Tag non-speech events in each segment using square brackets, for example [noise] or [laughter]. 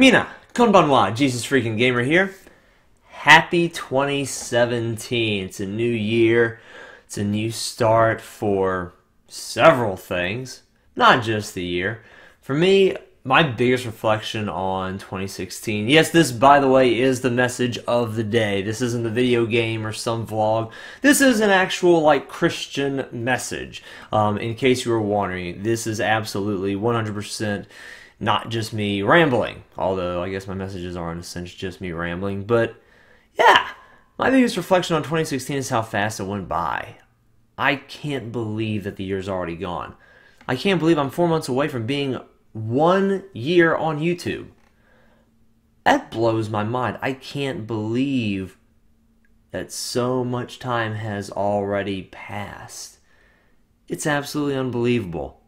Mina, konbanwa, Jesus freaking gamer here. Happy 2017. It's a new year. It's a new start for several things, not just the year. For me, my biggest reflection on 2016. Yes, this, by the way, is the message of the day. This isn't the video game or some vlog. This is an actual, like, Christian message. Um, in case you were wondering, this is absolutely 100% not just me rambling. Although, I guess my messages are, in a sense, just me rambling. But, yeah, my biggest reflection on 2016 is how fast it went by. I can't believe that the year's already gone. I can't believe I'm four months away from being one year on YouTube. That blows my mind. I can't believe that so much time has already passed. It's absolutely unbelievable.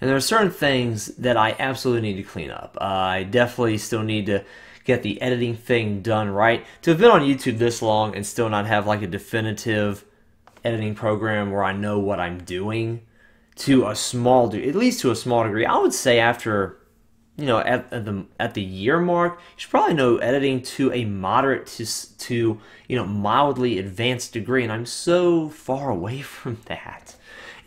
And there are certain things that I absolutely need to clean up. Uh, I definitely still need to get the editing thing done right. To have been on YouTube this long and still not have like a definitive editing program where I know what I'm doing to a small degree, at least to a small degree. I would say after, you know, at, at, the at the year mark, you should probably know editing to a moderate to to you know mildly advanced degree, and I'm so far [laughs] away from that.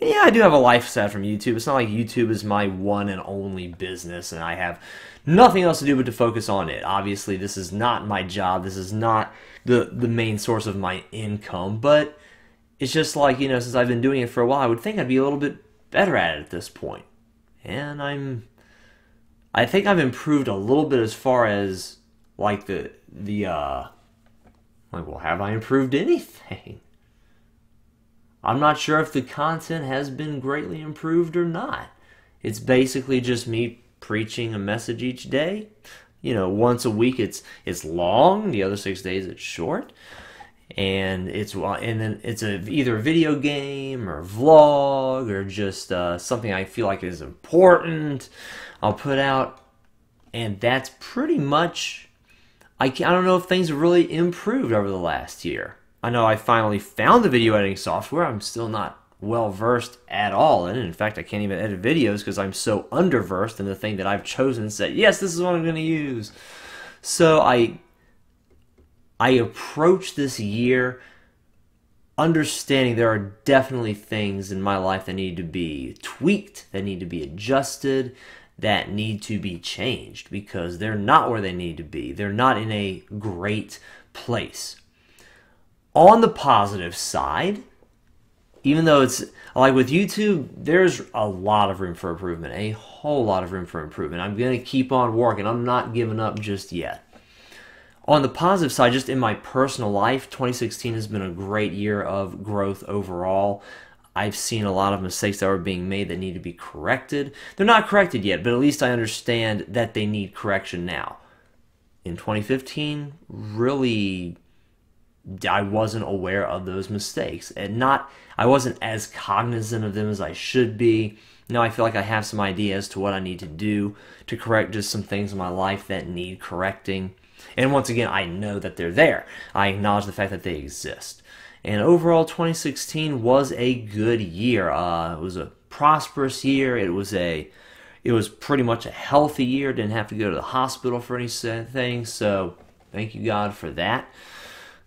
And yeah, I do have a life aside from YouTube. It's not like YouTube is my one and only business, and I have nothing else to do but to focus on it. Obviously, this is not my job. This is not the the main source of my income, but it's just like you know, since I've been doing it for a while, I would think I'd be a little bit better at it at this point. And I'm I think I've improved a little bit as far as like the the uh like well have I improved anything? I'm not sure if the content has been greatly improved or not. It's basically just me preaching a message each day. You know, once a week it's it's long, the other 6 days it's short and it's and then it's a either a video game or vlog or just uh, something I feel like is important. I'll put out, and that's pretty much. I I don't know if things have really improved over the last year. I know I finally found the video editing software. I'm still not well versed at all in it. In fact, I can't even edit videos because I'm so underversed in the thing that I've chosen. And said yes, this is what I'm going to use. So I I approach this year understanding there are definitely things in my life that need to be tweaked, that need to be adjusted, that need to be changed because they're not where they need to be. They're not in a great place. On the positive side, even though it's like with YouTube, there's a lot of room for improvement, a whole lot of room for improvement. I'm going to keep on working. I'm not giving up just yet on the positive side, just in my personal life, 2016 has been a great year of growth overall. I've seen a lot of mistakes that were being made that need to be corrected. They're not corrected yet, but at least I understand that they need correction now. In 2015, really, I wasn't aware of those mistakes, and not I wasn't as cognizant of them as I should be. Now I feel like I have some ideas to what I need to do to correct just some things in my life that need correcting. And once again, I know that they're there. I acknowledge the fact that they exist. And overall, 2016 was a good year. Uh, it was a prosperous year. It was a, it was pretty much a healthy year. Didn't have to go to the hospital for anything. So thank you God for that.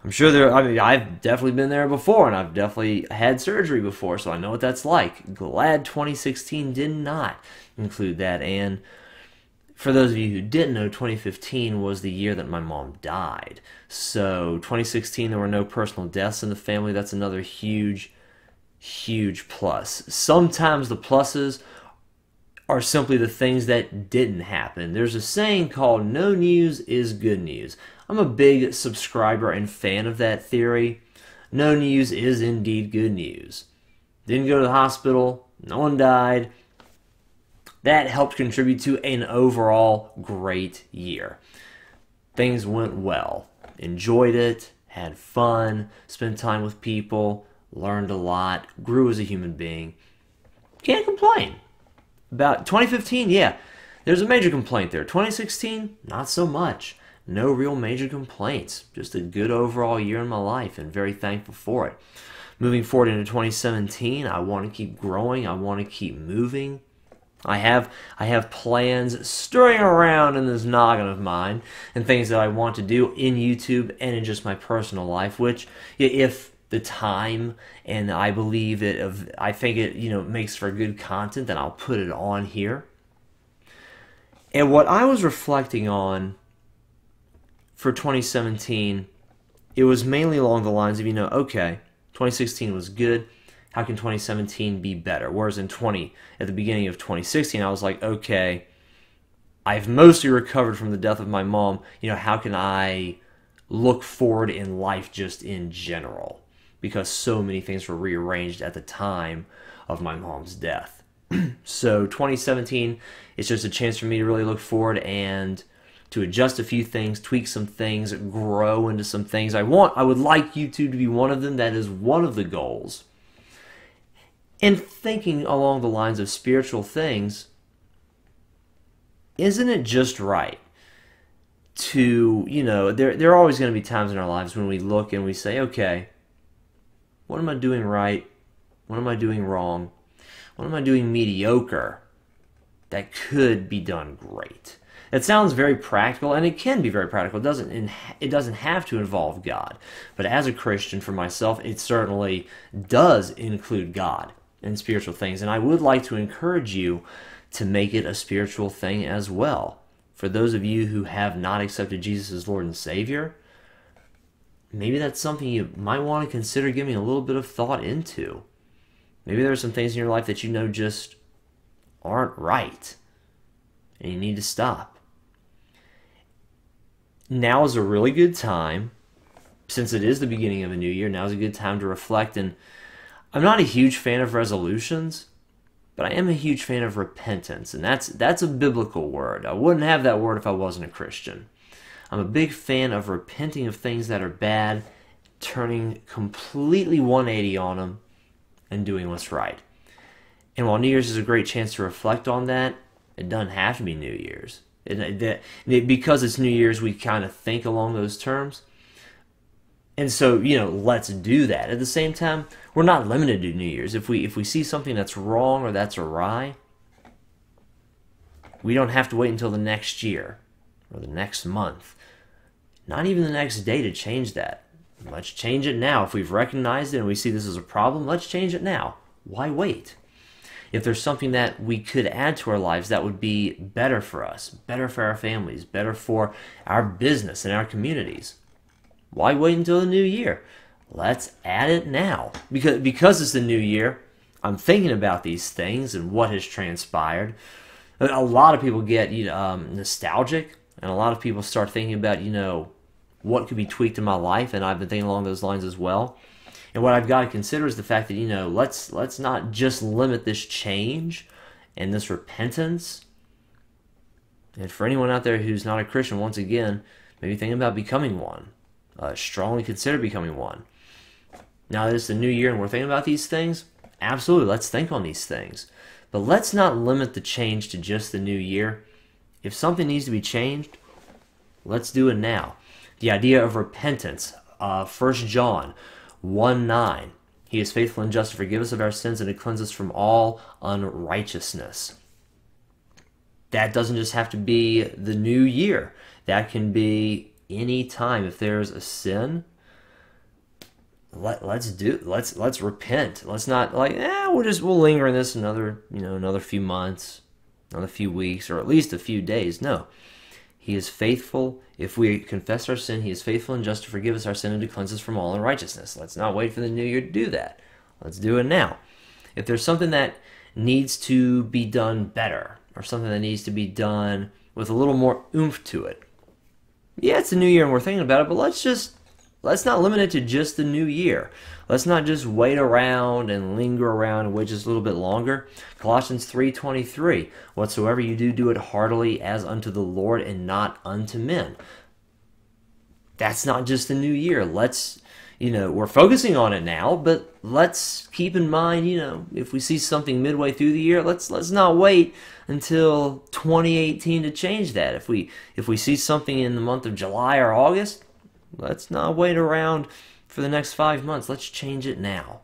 I'm sure there. I mean, I've definitely been there before, and I've definitely had surgery before, so I know what that's like. Glad 2016 did not include that, and for those of you who didn't know, 2015 was the year that my mom died. So 2016, there were no personal deaths in the family. That's another huge, huge plus. Sometimes the pluses are simply the things that didn't happen. There's a saying called no news is good news. I'm a big subscriber and fan of that theory. No news is indeed good news. Didn't go to the hospital, no one died, that helped contribute to an overall great year. Things went well. Enjoyed it, had fun, spent time with people, learned a lot, grew as a human being. Can't complain. About 2015, yeah, there's a major complaint there. 2016, not so much. No real major complaints. Just a good overall year in my life and very thankful for it. Moving forward into 2017, I want to keep growing. I want to keep moving. I have I have plans stirring around in this noggin of mine and things that I want to do in YouTube and in just my personal life, which if the time and I believe it of I think it, you know, makes for good content, then I'll put it on here. And what I was reflecting on for 2017, it was mainly along the lines of, you know, okay, 2016 was good how can 2017 be better? Whereas in 20, at the beginning of 2016, I was like, okay, I've mostly recovered from the death of my mom. You know, how can I look forward in life just in general? Because so many things were rearranged at the time of my mom's death. [clears throat] so 2017 is just a chance for me to really look forward and to adjust a few things, tweak some things, grow into some things. I want I would like YouTube to be one of them. That is one of the goals and thinking along the lines of spiritual things, isn't it just right to, you know, there, there are always going to be times in our lives when we look and we say, okay, what am I doing right? What am I doing wrong? What am I doing mediocre that could be done great? It sounds very practical, and it can be very practical. It doesn't it doesn't have to involve God, but as a Christian, for myself, it certainly does include God and spiritual things. And I would like to encourage you to make it a spiritual thing as well. For those of you who have not accepted Jesus as Lord and Savior, maybe that's something you might want to consider giving a little bit of thought into. Maybe there are some things in your life that you know just aren't right and you need to stop. Now is a really good time, since it is the beginning of a new year, now is a good time to reflect and I'm not a huge fan of resolutions, but I am a huge fan of repentance, and that's that's a biblical word. I wouldn't have that word if I wasn't a Christian. I'm a big fan of repenting of things that are bad, turning completely 180 on them, and doing what's right. And while New Year's is a great chance to reflect on that, it doesn't have to be New Year's. It, it, because it's New Year's, we kind of think along those terms. And so, you know, let's do that. At the same time, we're not limited to New Year's. If we if we see something that's wrong or that's awry, we don't have to wait until the next year or the next month. Not even the next day to change that. Let's change it now. If we've recognized it and we see this as a problem, let's change it now. Why wait? If there's something that we could add to our lives that would be better for us, better for our families, better for our business and our communities, why wait until the new year? Let's add it now. Because because it's the new year, I'm thinking about these things and what has transpired. A lot of people get you know, um, nostalgic, and a lot of people start thinking about you know what could be tweaked in my life, and I've been thinking along those lines as well. And what I've got to consider is the fact that you know let's let's not just limit this change and this repentance. And for anyone out there who's not a Christian, once again, maybe think about becoming one uh, strongly consider becoming one. Now that it's the new year and we're thinking about these things, absolutely, let's think on these things. But let's not limit the change to just the new year. If something needs to be changed, let's do it now. The idea of repentance, uh, 1 John 1 9. He is faithful and just to forgive us of our sins and to cleanse us from all unrighteousness. That doesn't just have to be the new year. That can be any time if there's a sin let, let's do let's let's repent let's not like eh we'll just we'll linger in this another you know another few months another few weeks or at least a few days no he is faithful. If we confess our sin he is faithful and just to forgive us our sin and to cleanse us from all unrighteousness. Let's not wait for the new year to do that. Let's do it now. If there's something that needs to be done better or something that needs to be done with a little more oomph to it yeah, it's a new year and we're thinking about it, but let's just let's not limit it to just the new year. Let's not just wait around and linger around and wait just a little bit longer. Colossians 3:23, whatsoever you do, do it heartily as unto the Lord and not unto men. That's not just the new year. Let's you know, we're focusing on it now, but let's keep in mind, you know, if we see something midway through the year, let's let's not wait until 2018 to change that. If we if we see something in the month of July or August, let's not wait around for the next 5 months. Let's change it now.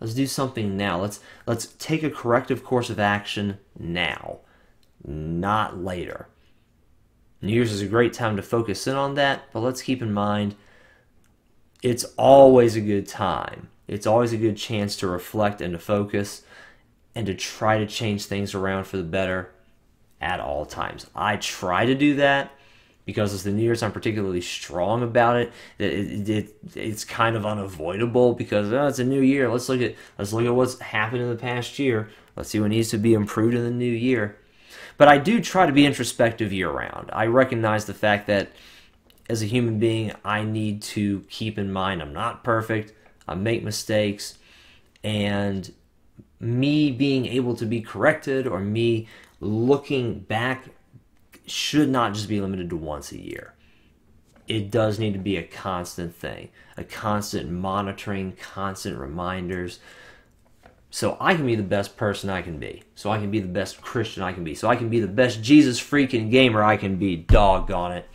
Let's do something now. Let's let's take a corrective course of action now, not later. New Year's is a great time to focus in on that, but let's keep in mind it's always a good time. It's always a good chance to reflect and to focus and to try to change things around for the better at all times. I try to do that because as the New Year's, I'm particularly strong about it. It, it, it it's kind of unavoidable because oh, it's a new year. Let's look at let's look at what's happened in the past year. Let's see what needs to be improved in the new year. But I do try to be introspective year round. I recognize the fact that as a human being, I need to keep in mind I'm not perfect. I make mistakes, and me being able to be corrected or me looking back should not just be limited to once a year. It does need to be a constant thing, a constant monitoring, constant reminders. So I can be the best person I can be. So I can be the best Christian I can be. So I can be the best Jesus freaking gamer I can be. Doggone it.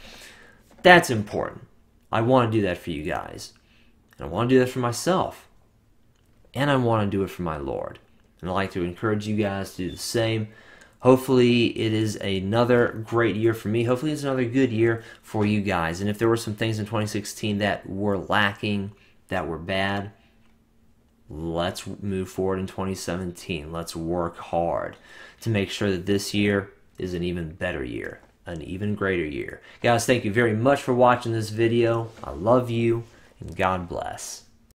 That's important. I want to do that for you guys. And I want to do that for myself. And I want to do it for my Lord. And I'd like to encourage you guys to do the same. Hopefully, it is another great year for me. Hopefully, it's another good year for you guys. And if there were some things in 2016 that were lacking, that were bad, let's move forward in 2017. Let's work hard to make sure that this year is an even better year, an even greater year. Guys, thank you very much for watching this video. I love you, and God bless.